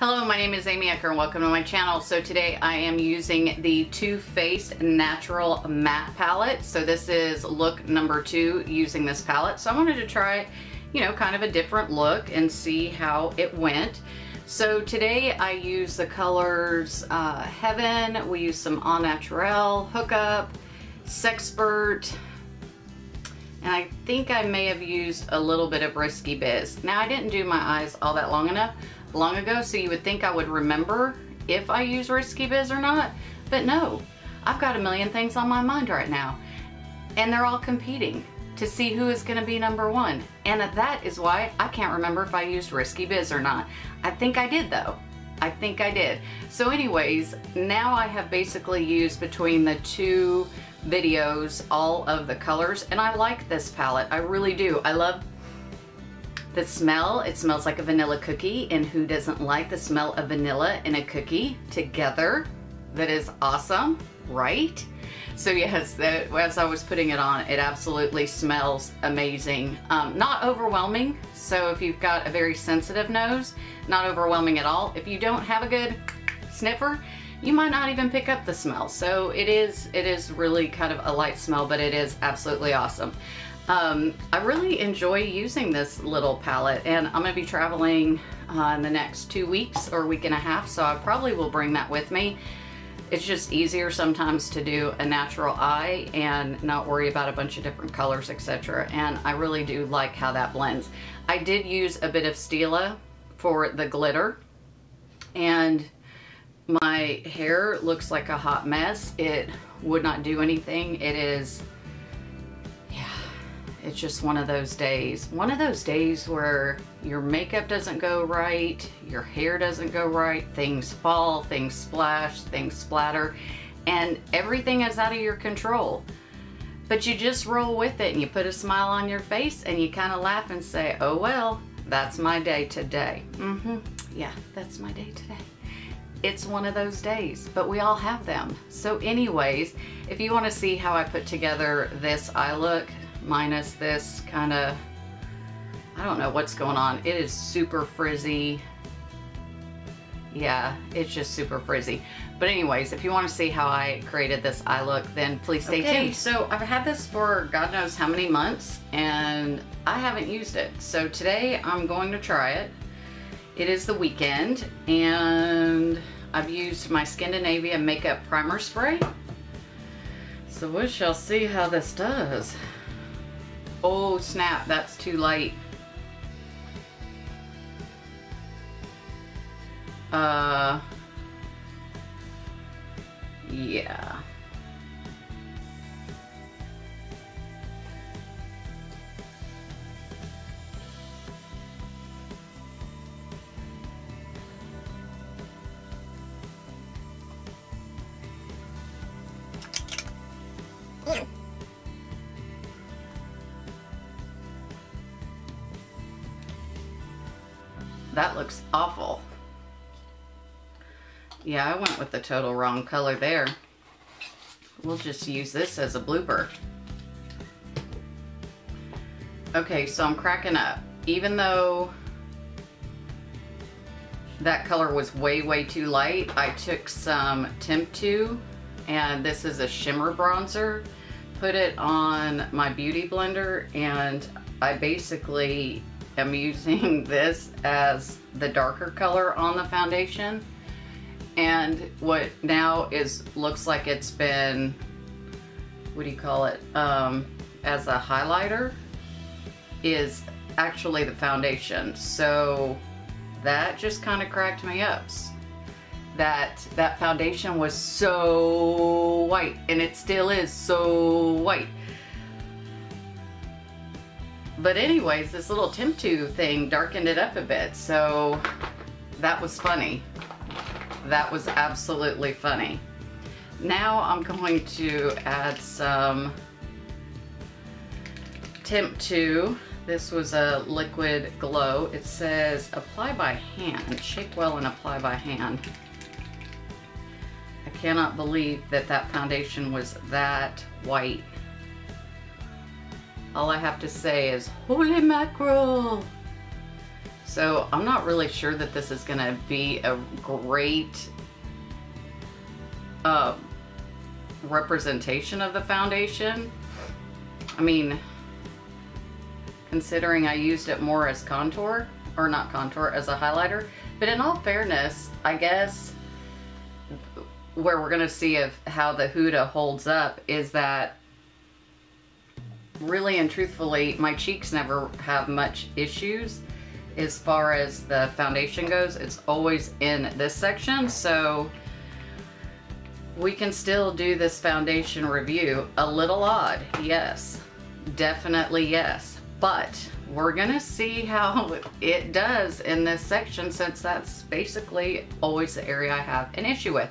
Hello, my name is Amy Ecker and welcome to my channel. So today I am using the Too Faced Natural Matte Palette. So this is look number two using this palette. So I wanted to try, you know, kind of a different look and see how it went. So today I use the colors uh, Heaven, we use some Au Naturel, Hookup, Sexpert, and I think I may have used a little bit of Risky Biz. Now I didn't do my eyes all that long enough, long ago, so you would think I would remember if I use Risky Biz or not, but no. I've got a million things on my mind right now, and they're all competing to see who is gonna be number one. And that is why I can't remember if I used Risky Biz or not. I think I did though. I think I did. So anyways, now I have basically used between the two videos all of the colors and I like this palette. I really do. I love the smell, it smells like a vanilla cookie and who doesn't like the smell of vanilla and a cookie together? That is awesome, right? So yes, that, as I was putting it on, it absolutely smells amazing. Um, not overwhelming, so if you've got a very sensitive nose, not overwhelming at all. If you don't have a good sniffer, you might not even pick up the smell. So it is, it is really kind of a light smell, but it is absolutely awesome. Um, I really enjoy using this little palette and I'm gonna be traveling uh, in the next two weeks or week and a half so I probably will bring that with me. It's just easier sometimes to do a natural eye and not worry about a bunch of different colors etc. And I really do like how that blends. I did use a bit of Stila for the glitter and my hair looks like a hot mess. It would not do anything. It is yeah, it's just one of those days. One of those days where your makeup doesn't go right, your hair doesn't go right, things fall, things splash, things splatter, and everything is out of your control. But you just roll with it and you put a smile on your face and you kind of laugh and say, oh well, that's my day today. Mm-hmm. Yeah, that's my day today. It's one of those days, but we all have them. So anyways, if you want to see how I put together this eye look, minus this kind of, I don't know what's going on. It is super frizzy. Yeah, it's just super frizzy. But anyways, if you want to see how I created this eye look, then please stay okay, tuned. So I've had this for God knows how many months and I haven't used it. So today I'm going to try it. It is the weekend and I've used my Skindinavia Makeup Primer Spray. So we shall see how this does. Oh snap, that's too light. Uh, yeah. That looks awful. Yeah, I went with the total wrong color there. We'll just use this as a blooper. Okay, so I'm cracking up. Even though that color was way, way too light, I took some Temptu, and this is a shimmer bronzer, put it on my beauty blender, and I basically am using this as the darker color on the foundation. And what now is, looks like it's been, what do you call it, um, as a highlighter is actually the foundation. So that just kind of cracked me up. That, that foundation was so white and it still is so white. But anyways, this little Temptu thing darkened it up a bit, so that was funny. That was absolutely funny. Now I'm going to add some Temptu. This was a liquid glow. It says apply by hand, shake well and apply by hand. I cannot believe that that foundation was that white. All I have to say is, holy mackerel. So I'm not really sure that this is gonna be a great uh, representation of the foundation. I mean, considering I used it more as contour, or not contour, as a highlighter. But in all fairness, I guess where we're gonna see if how the Huda holds up is that really and truthfully, my cheeks never have much issues as far as the foundation goes. It's always in this section, so we can still do this foundation review. A little odd, yes. Definitely yes. But we're gonna see how it does in this section since that's basically always the area I have an issue with.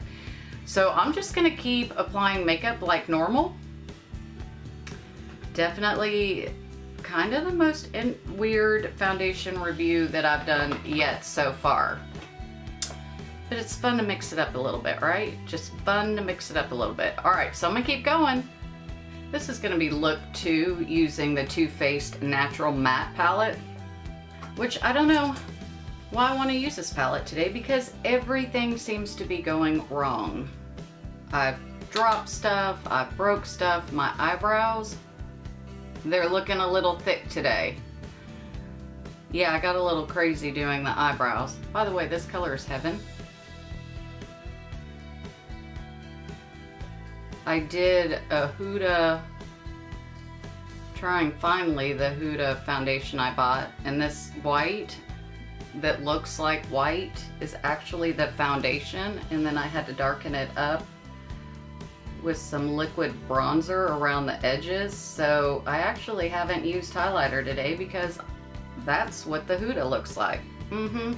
So I'm just gonna keep applying makeup like normal. Definitely kind of the most weird foundation review that I've done yet so far. But it's fun to mix it up a little bit, right? Just fun to mix it up a little bit. All right, so I'm gonna keep going. This is gonna be look two using the Too Faced Natural Matte Palette, which I don't know why I wanna use this palette today because everything seems to be going wrong. I've dropped stuff, I've broke stuff, my eyebrows, they're looking a little thick today. Yeah, I got a little crazy doing the eyebrows. By the way, this color is heaven. I did a Huda, trying finally the Huda foundation I bought, and this white that looks like white is actually the foundation, and then I had to darken it up with some liquid bronzer around the edges. So I actually haven't used highlighter today because that's what the Huda looks like. Mm-hmm.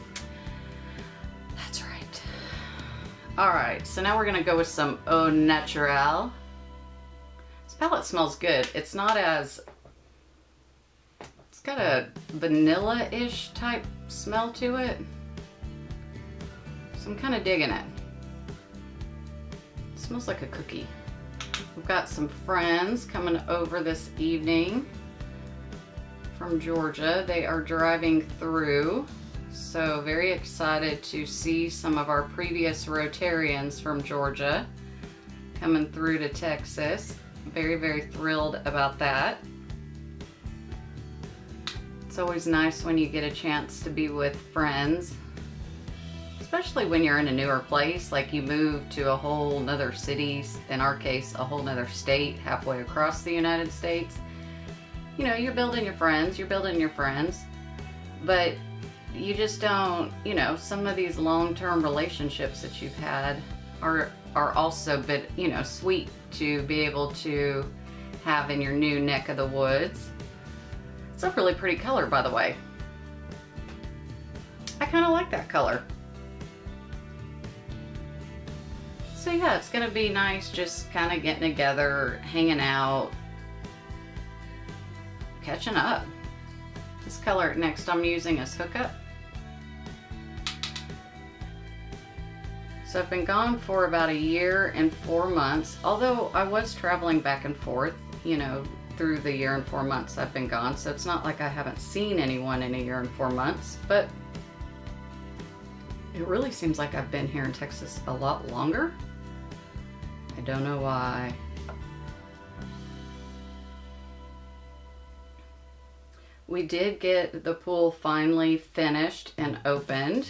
That's right. All right, so now we're gonna go with some Au Naturel. This palette smells good. It's not as, it's got a vanilla-ish type smell to it. So I'm kind of digging it. Smells like a cookie. We've got some friends coming over this evening from Georgia. They are driving through. So very excited to see some of our previous Rotarians from Georgia coming through to Texas. Very, very thrilled about that. It's always nice when you get a chance to be with friends especially when you're in a newer place, like you move to a whole nother city, in our case, a whole nother state halfway across the United States. You know, you're building your friends, you're building your friends, but you just don't, you know, some of these long-term relationships that you've had are are also but you know, sweet to be able to have in your new neck of the woods. It's a really pretty color, by the way. I kind of like that color. So yeah, it's gonna be nice just kind of getting together, hanging out, catching up. This color next I'm using is Hookup. So I've been gone for about a year and four months, although I was traveling back and forth, you know, through the year and four months I've been gone. So it's not like I haven't seen anyone in a year and four months, but it really seems like I've been here in Texas a lot longer. I don't know why. We did get the pool finally finished and opened.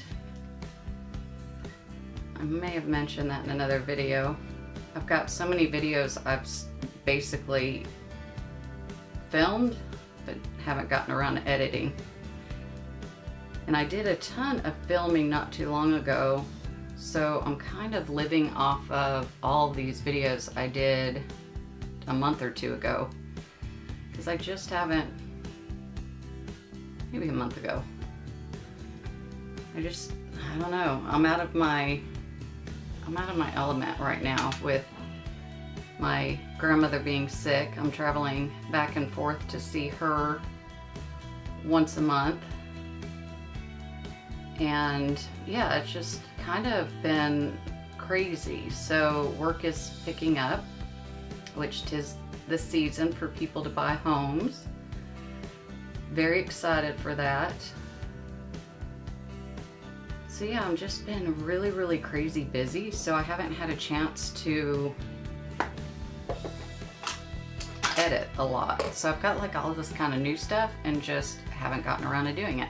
I may have mentioned that in another video. I've got so many videos I've basically filmed but haven't gotten around to editing. And I did a ton of filming not too long ago so I'm kind of living off of all these videos I did a month or two ago because I just haven't, maybe a month ago. I just, I don't know, I'm out of my, I'm out of my element right now with my grandmother being sick. I'm traveling back and forth to see her once a month. And yeah, it's just, kind of been crazy. So work is picking up, which tis the season for people to buy homes. Very excited for that. So yeah, I've just been really, really crazy busy, so I haven't had a chance to edit a lot. So I've got like all of this kind of new stuff and just haven't gotten around to doing it.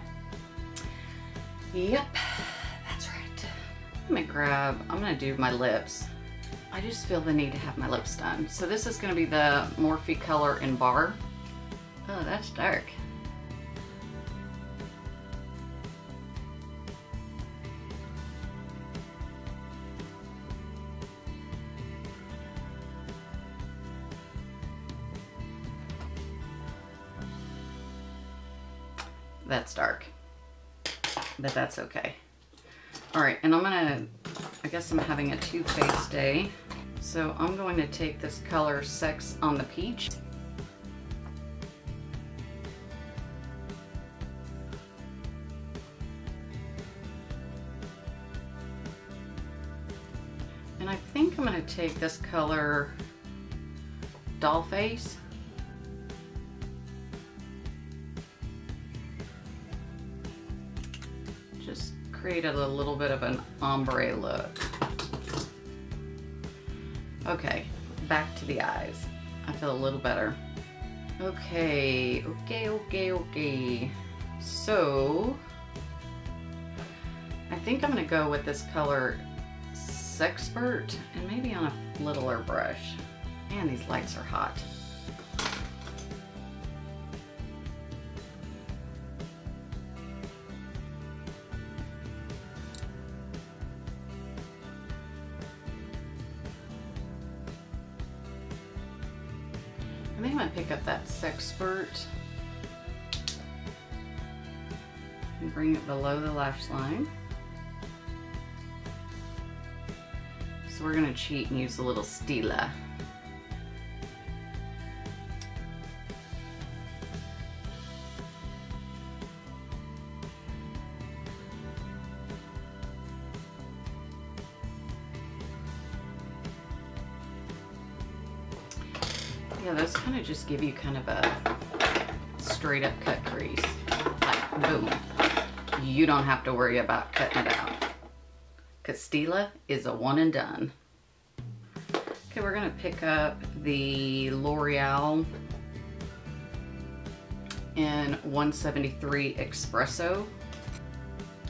Yep. I'm gonna grab, I'm gonna do my lips. I just feel the need to have my lips done. So this is gonna be the Morphe color in bar. Oh, that's dark. That's dark, but that's okay. All right, and I'm gonna, I guess I'm having a Too Faced day. So I'm going to take this color Sex on the Peach. And I think I'm gonna take this color Doll Face. Created a little bit of an ombre look. Okay, back to the eyes. I feel a little better. Okay, okay, okay, okay. So, I think I'm gonna go with this color Sexpert and maybe on a littler brush. Man, these lights are hot. Gonna pick up that Sexpert and bring it below the lash line. So we're gonna cheat and use a little Stila. Yeah, those kind of just give you kind of a straight up cut crease. Like, boom. You don't have to worry about cutting it out. Castilla is a one and done. Okay, we're gonna pick up the L'Oreal in 173 Espresso.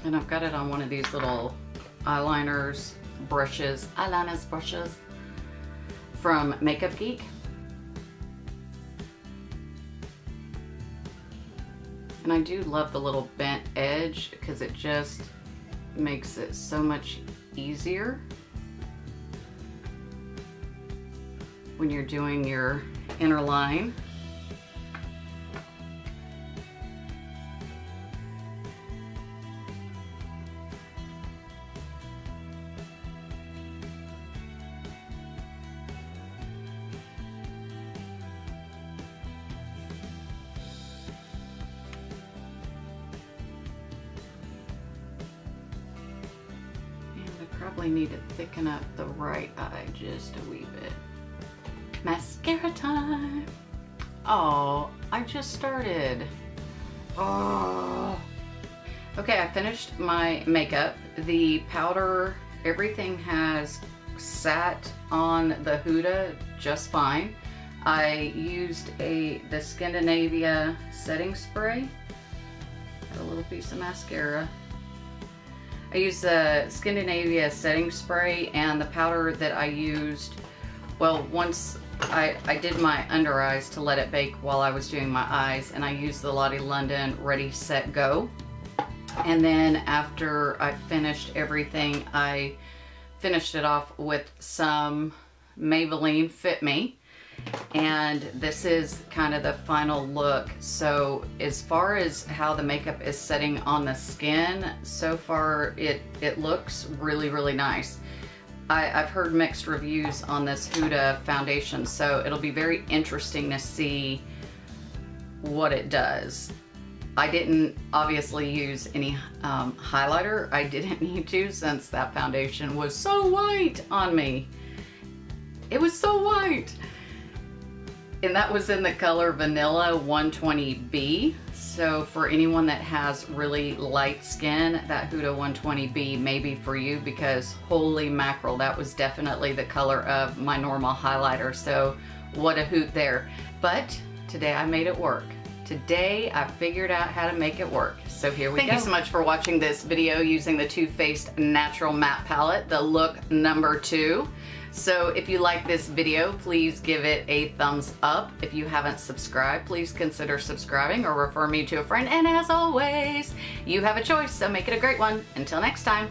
And I've got it on one of these little eyeliners, brushes, eyeliners brushes from Makeup Geek. And I do love the little bent edge because it just makes it so much easier when you're doing your inner line. Need to thicken up the right eye just a wee bit. Mascara time. Oh, I just started. Oh. Okay, I finished my makeup. The powder, everything has sat on the Huda just fine. I used a the Skindinavia setting spray. Got a little piece of mascara I used the Skindinavia setting spray and the powder that I used, well, once I, I did my under eyes to let it bake while I was doing my eyes and I used the Lottie London Ready, Set, Go. And then after I finished everything, I finished it off with some Maybelline Fit Me and this is kind of the final look. So as far as how the makeup is setting on the skin, so far it, it looks really, really nice. I, have heard mixed reviews on this Huda foundation, so it'll be very interesting to see what it does. I didn't obviously use any um, highlighter. I didn't need to since that foundation was so white on me. It was so white. And that was in the color Vanilla 120B. So for anyone that has really light skin, that Huda 120B may be for you because holy mackerel, that was definitely the color of my normal highlighter. So what a hoot there. But today I made it work. Today I figured out how to make it work. So here we Thank go. Thank you so much for watching this video using the Too Faced Natural Matte Palette, the look number two. So if you like this video, please give it a thumbs up. If you haven't subscribed, please consider subscribing or refer me to a friend. And as always, you have a choice, so make it a great one. Until next time.